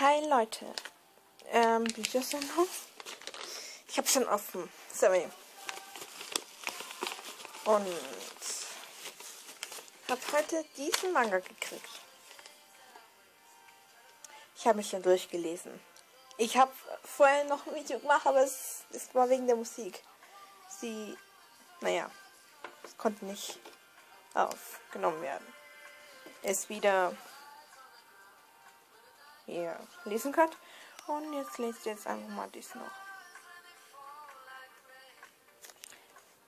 Hi Leute. Ähm, Büchersendung. Ich habe schon offen. Sorry. Und habe heute diesen Manga gekriegt. Ich habe mich schon durchgelesen. Ich habe vorher noch ein Video gemacht, aber es, es war wegen der Musik. Sie, naja, es konnte nicht aufgenommen werden. Ist wieder ihr lesen könnt. Und jetzt lest ihr jetzt einfach mal dies noch.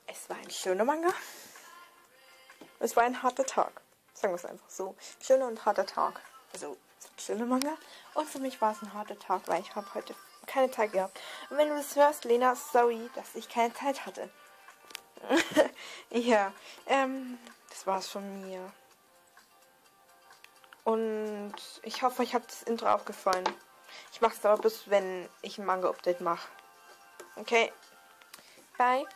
Es war ein schöner Manga. Es war ein harter Tag. Sagen wir es einfach so. Schöner und harter Tag. Also, schöner Manga. Und für mich war es ein harter Tag, weil ich habe heute keine Zeit gehabt. Und wenn du das hörst, Lena, sorry, dass ich keine Zeit hatte. ja, ähm, das war's von mir. Und ich hoffe, euch hat das Intro aufgefallen. Ich mache es aber bis, wenn ich ein Manga-Update mache. Okay? Bye.